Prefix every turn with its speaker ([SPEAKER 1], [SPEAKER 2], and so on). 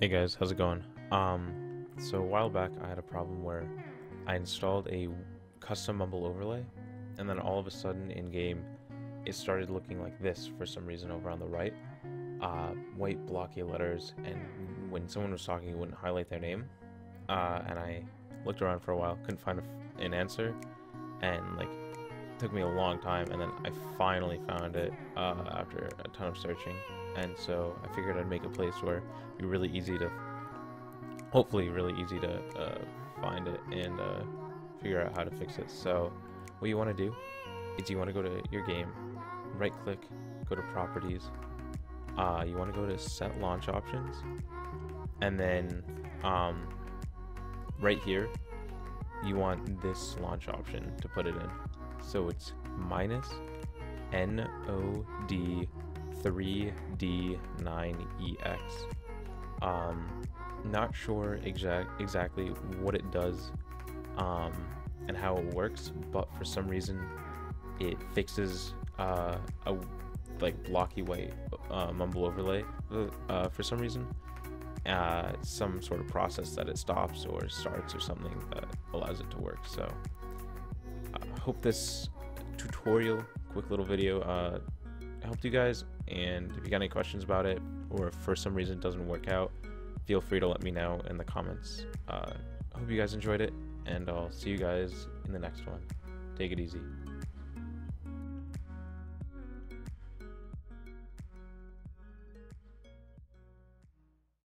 [SPEAKER 1] Hey guys, how's it going? Um, so a while back I had a problem where I installed a custom mumble overlay, and then all of a sudden in game, it started looking like this for some reason over on the right. Uh, white blocky letters, and when someone was talking, it wouldn't highlight their name. Uh, and I looked around for a while, couldn't find an answer, and like took me a long time, and then I finally found it uh, after a ton of searching. And so I figured I'd make a place where it'd be really easy to, hopefully, really easy to uh, find it and uh, figure out how to fix it. So what you want to do is you want to go to your game, right click, go to properties. Uh, you want to go to set launch options, and then um, right here, you want this launch option to put it in. So it's minus NOD 3D9EX. Um, not sure exact exactly what it does um, and how it works, but for some reason it fixes uh, a like blocky white uh, mumble overlay uh, for some reason. Uh, some sort of process that it stops or starts or something that allows it to work. So I hope this tutorial, quick little video, uh, helped you guys. And if you got any questions about it, or if for some reason it doesn't work out, feel free to let me know in the comments. Uh, I hope you guys enjoyed it, and I'll see you guys in the next one. Take it easy.